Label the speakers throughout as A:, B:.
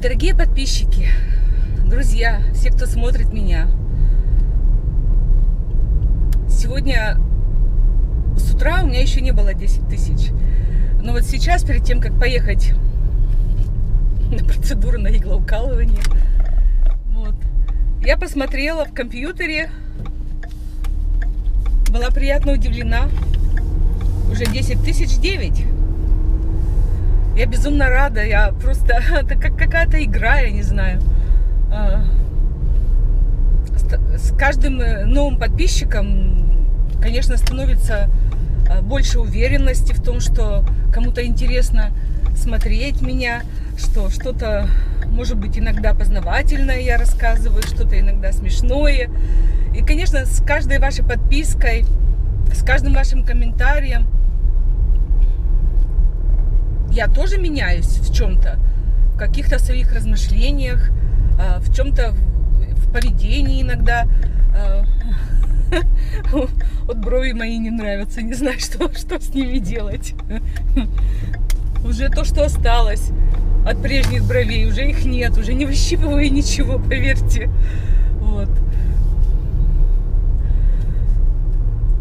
A: дорогие подписчики, друзья, все, кто смотрит меня. Сегодня с утра у меня еще не было 10 тысяч. Но вот сейчас, перед тем, как поехать на процедуру на иглоукалывание, вот, я посмотрела в компьютере, была приятно удивлена. Уже 10 тысяч 9. Я безумно рада, я просто, это как какая-то игра, я не знаю. А, с каждым э, новым подписчиком, конечно, становится а, больше уверенности в том, что кому-то интересно смотреть меня, что что-то, может быть, иногда познавательное я рассказываю, что-то иногда смешное. И, конечно, с каждой вашей подпиской, с каждым вашим комментарием я тоже меняюсь в чем-то, в каких-то своих размышлениях, а, в чем-то в поведении иногда. А, вот брови мои не нравятся, не знаю, что, что с ними делать. Уже то, что осталось от прежних бровей, уже их нет, уже не выщипываю ничего, поверьте. Вот.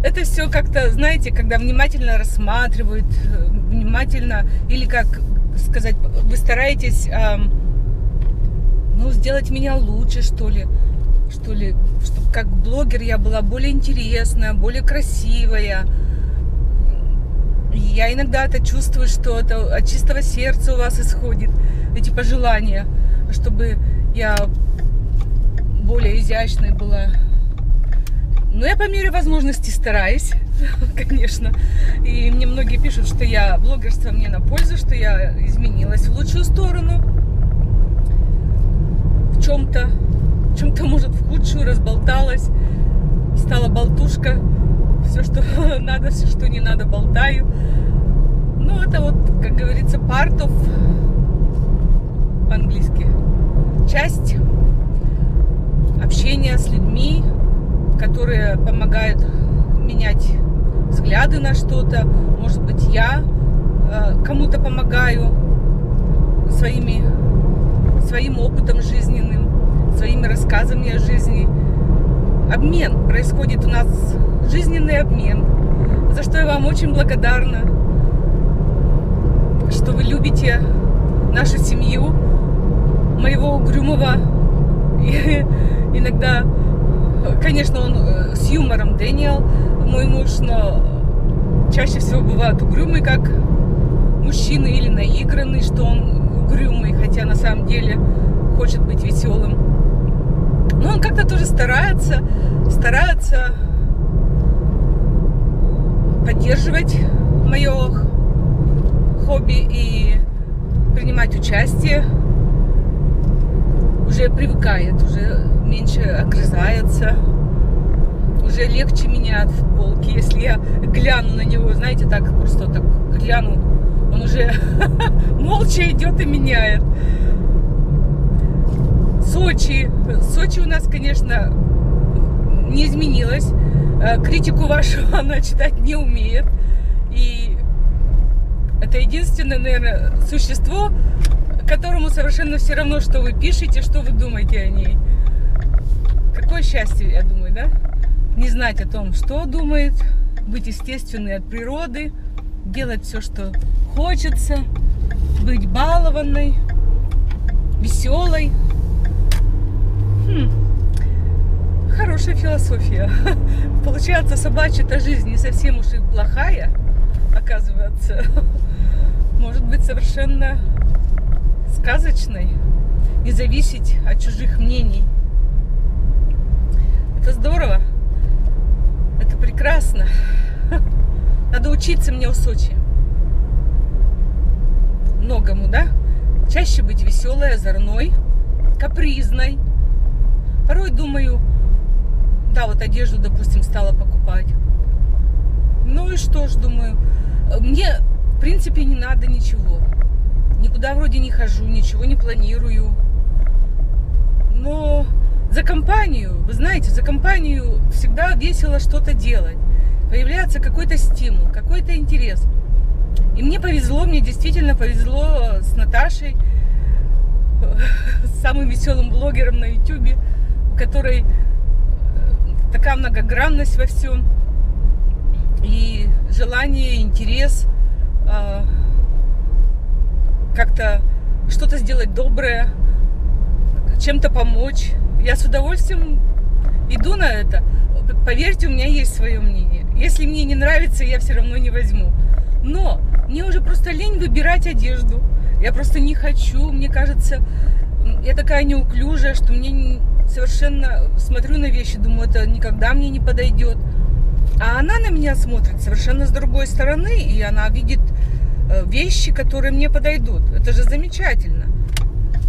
A: Это все как-то, знаете, когда внимательно рассматривают, э, внимательно, или как сказать, вы стараетесь, э, ну, сделать меня лучше, что ли, что ли, чтобы как блогер я была более интересная, более красивая. Я иногда это чувствую, что это от чистого сердца у вас исходит, эти пожелания, чтобы я более изящной была. Но я по мере возможности стараюсь, конечно. И мне многие пишут, что я блогерство мне на пользу, что я изменилась в лучшую сторону. В чем-то, в чем-то, может, в худшую разболталась. Стала болтушка. Все, что надо, все, что не надо, болтаю. Ну, это вот, как говорится, part of по-английски. Часть общения с людьми, которые помогают менять взгляды на что-то. Может быть, я э, кому-то помогаю своими, своим опытом жизненным, своими рассказами о жизни. Обмен происходит у нас, жизненный обмен, за что я вам очень благодарна, что вы любите нашу семью, моего угрюмого иногда Конечно, он э, с юмором Дэниел, мой муж, но чаще всего бывает угрюмый, как мужчина, или наигранный, что он угрюмый, хотя на самом деле хочет быть веселым. Но он как-то тоже старается, старается поддерживать мое хобби и принимать участие. Уже привыкает, уже меньше огрызается, уже легче меняет футболки. Если я гляну на него, знаете, так просто так гляну, он уже молча идет и меняет. Сочи. Сочи у нас, конечно, не изменилось. Э, критику вашу она читать не умеет. И это единственное, наверное, существо, которому совершенно все равно, что вы пишете, что вы думаете о ней. Какое счастье, я думаю, да? Не знать о том, что думает, быть естественной от природы, делать все, что хочется, быть балованной, веселой. Хм. Хорошая философия. Получается, собачья-то жизнь не совсем уж и плохая, оказывается. Может быть совершенно сказочной, не зависеть от чужих мнений. Это здорово. Это прекрасно. Надо учиться мне в Сочи. Многому, да? Чаще быть веселой, озорной, капризной. Порой думаю, да, вот одежду, допустим, стала покупать. Ну и что ж, думаю, мне, в принципе, не надо ничего. Никуда вроде не хожу, ничего не планирую. Но за компанию, вы знаете, за компанию всегда весело что-то делать. Появляется какой-то стимул, какой-то интерес. И мне повезло, мне действительно повезло с Наташей. самым веселым блогером на YouTube, у которой э, такая многогранность во всем. И желание, интерес э, как-то что-то сделать доброе, чем-то помочь. Я с удовольствием иду на это. Поверьте, у меня есть свое мнение. Если мне не нравится, я все равно не возьму. Но мне уже просто лень выбирать одежду. Я просто не хочу. Мне кажется, я такая неуклюжая, что мне совершенно смотрю на вещи, думаю, это никогда мне не подойдет. А она на меня смотрит совершенно с другой стороны, и она видит э, вещи, которые мне подойдут. Это же замечательно.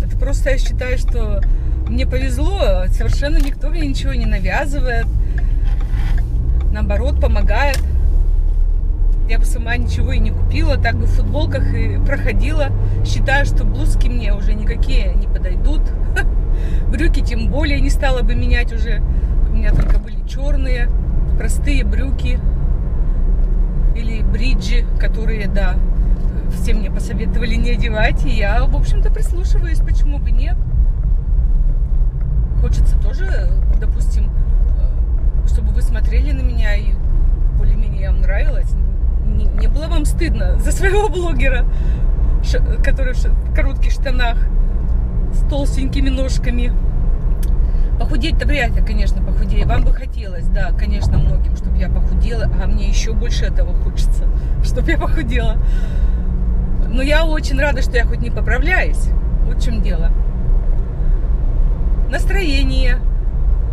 A: Это просто я считаю, что мне повезло, совершенно никто мне ничего не навязывает, наоборот, помогает. Я бы сама ничего и не купила, так бы в футболках и проходила. Считаю, что блузки мне уже никакие не подойдут. Брюки тем более не стала бы менять уже. У меня только были черные, простые брюки или бриджи, которые, да, все мне посоветовали не одевать. И я, в общем-то, прислушиваюсь, почему бы нет хочется тоже, допустим, э, чтобы вы смотрели на меня и более-менее вам нравилось. Не, не было вам стыдно за своего блогера, который в коротких штанах с толстенькими ножками. Похудеть-то вряд ли, конечно, похудею. Вам бы хотелось, да, конечно, многим, чтобы я похудела, а мне еще больше этого хочется, чтобы я похудела. Но я очень рада, что я хоть не поправляюсь. Вот в чем дело настроение.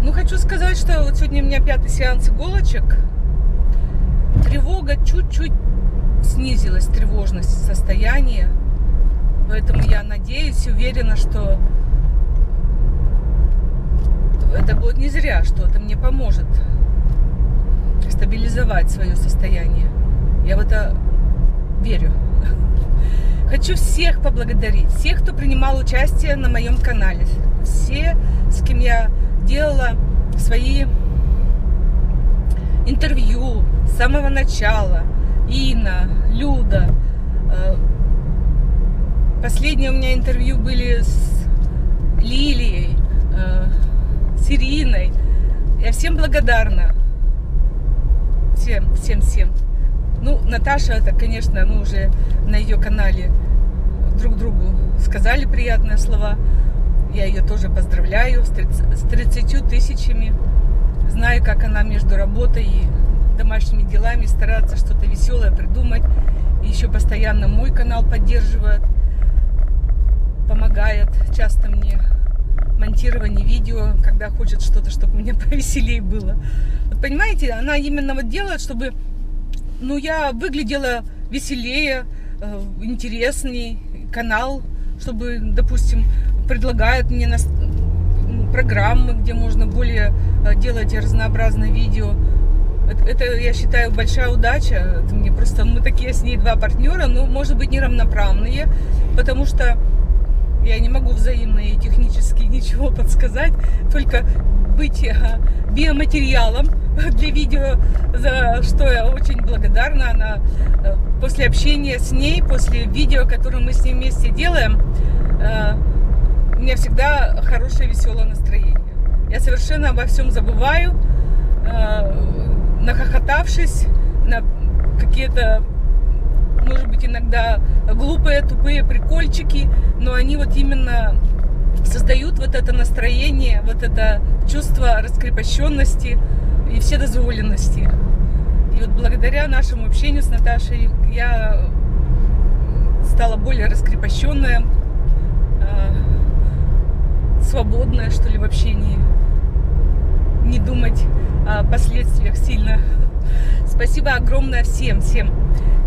A: Ну, хочу сказать, что вот сегодня у меня пятый сеанс иголочек. Тревога чуть-чуть снизилась, тревожность состояния. Поэтому я надеюсь уверена, что это будет не зря, что это мне поможет стабилизовать свое состояние. Я в это верю. Хочу всех поблагодарить, всех, кто принимал участие на моем канале, все, с кем я делала свои интервью с самого начала. Инна, Люда. Э, последние у меня интервью были с Лилией, э, с Ириной. Я всем благодарна. Всем, всем, всем. Ну, Наташа, это, конечно, мы уже на ее канале друг другу сказали приятные слова. Я ее тоже поздравляю с 30, с 30 тысячами. Знаю, как она между работой и домашними делами старается что-то веселое придумать. Еще постоянно мой канал поддерживает, помогает часто мне монтирование видео, когда хочет что-то, чтобы мне повеселее было. Вот понимаете, она именно вот делает, чтобы ну, я выглядела веселее, э, интересней, канал, чтобы, допустим, предлагают мне на программы, где можно более э, делать разнообразные видео. Это, я считаю, большая удача. Это мне просто мы такие с ней два партнера, но, может быть, неравноправные, потому что я не могу взаимно и технически ничего подсказать, только быть э, биоматериалом для видео, за что я очень благодарна. Она э, после общения с ней, после видео, которое мы с ней вместе делаем, у меня всегда хорошее, веселое настроение. Я совершенно обо всем забываю, нахохотавшись на какие-то может быть, иногда глупые, тупые прикольчики, но они вот именно создают вот это настроение, вот это чувство раскрепощенности и вседозволенности. И вот благодаря нашему общению с Наташей я стала более раскрепощенная, а, свободная, что ли, в общении. Не думать о последствиях сильно. Спасибо огромное всем, всем,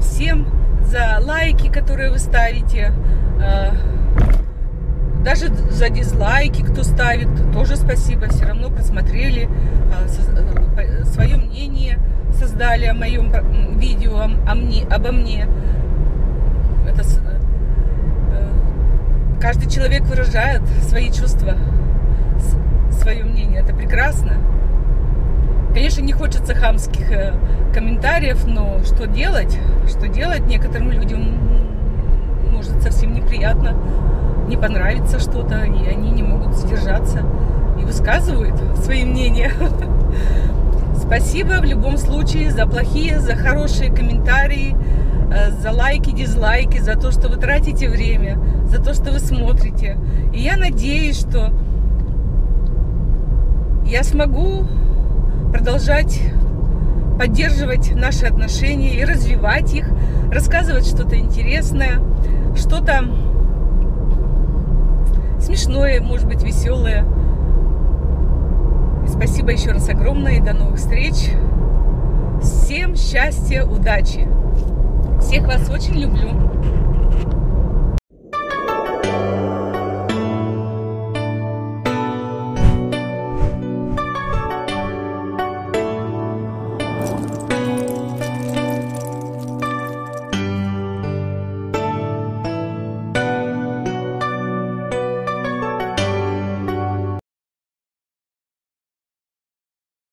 A: всем за лайки, которые вы ставите, а, даже за дизлайки, кто ставит, тоже спасибо. Все равно посмотрели, а, свое мнение создали о моем видео, о мне, обо мне. Это каждый человек выражает свои чувства, свое мнение. Это прекрасно. Конечно, не хочется хамских э, комментариев, но что делать? Что делать некоторым людям может совсем неприятно не понравится что-то, и они не могут сдержаться и высказывают свои мнения. Спасибо в любом случае за плохие, за хорошие комментарии, за лайки, дизлайки, за то, что вы тратите время, за то, что вы смотрите. И я надеюсь, что я смогу продолжать поддерживать наши отношения и развивать их, рассказывать что-то интересное, что-то смешное, может быть, веселое. Спасибо еще раз огромное и до новых встреч. Всем счастья, удачи. Всех вас очень люблю.